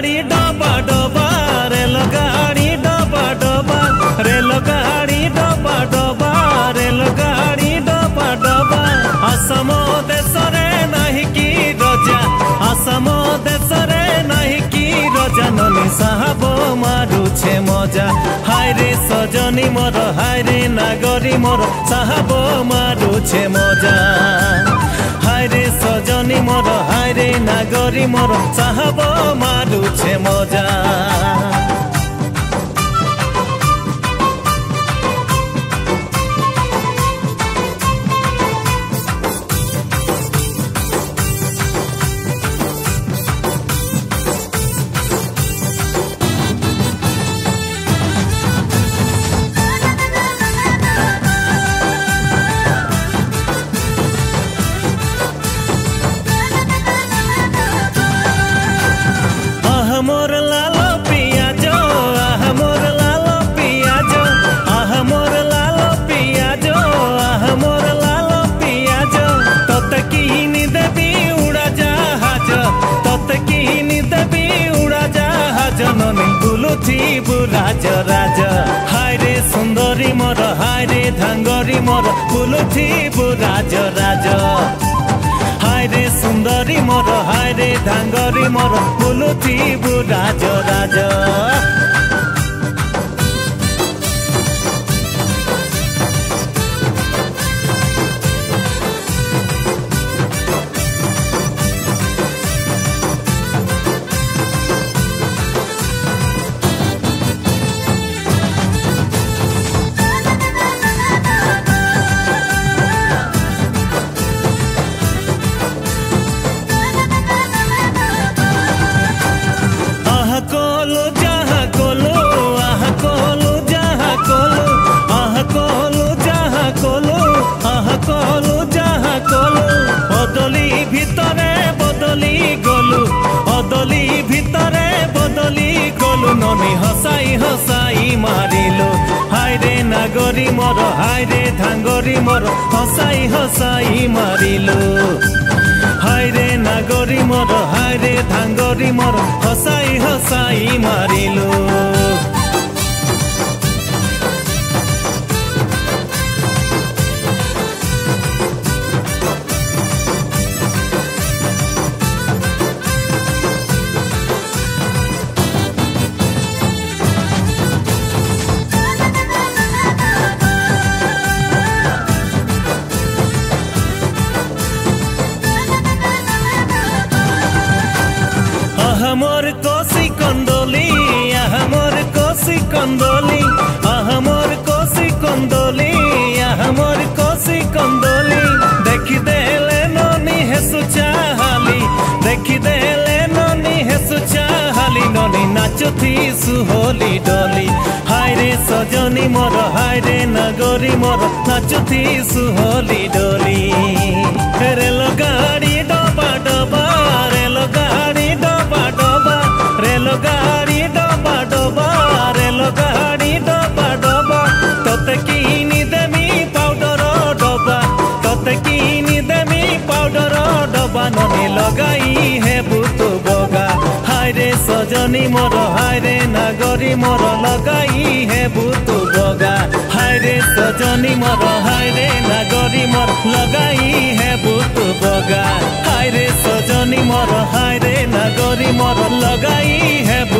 गाड़ी डबा डबा, रेल गाड़ी डबा डबा, रेल गाड़ी डबा डबा, रेल गाड़ी डबा डबा। आसाम देशरे नाही कि रजा आसाम देशरे नाही कि रजा। ननी साहब मारुछे मज़ा, हाय रे सजनी मोर, हाय रे नागरी मोर, साहब मारुछे मज़ा। হায়রে সজনী মোর হায়রে নাগরী মোর চাহব মারুছে মজা। मोर लाल पिया जो आह मोर लालो पिया जो आह मोर लालो पिया जो आह मोर लालो पिया तत की निद उड़ा जहाज़, तत की देवी उड़ा जहाज़, नने बुलू बुराज राज हाय रे सुंदरी मोर, हाय रे धांगरी मोर, बुलू बुराज राज। ডাঙৰি মৰ হাইৰে ডাঙৰি মৰ বুলুতি বুঢ়া জৰা জ বদলি ভিতরে বদলি গলু ননি হসাই হসাই মারিলু হায়রে নাগরি মর হায়রে ধাঙ্গরি মর হসাই হসাই মারিলু হায়রে নাগরি মর হায়রে ধাঙ্গরি মর হসাই হসাই মারিলু আহমর কসি কন্দলি, আহমর কসি কন্দলি, আহমর কসি কন্দলি, আহমর কসি কন্দলি। দেখি দেলে ননি হেসু চাহালি, দেখি দেলে ননি হেসু চাহালি, ননি নাচুথি সুহলি ডলি। হায়রে সজনী মোর হায়রে নগরী মোর নাচুথি সুহলি ডলি। ৰজনী মৰ হাইৰে নাগৰী মৰ লগাইহে বুটু বগা। হাইৰে ৰজনী মৰ হাইৰে নাগৰী মৰ লগাইহে বুটু বগা। হাইৰে ৰজনী মৰ হাইৰে নাগৰী মৰ লগাইহে বু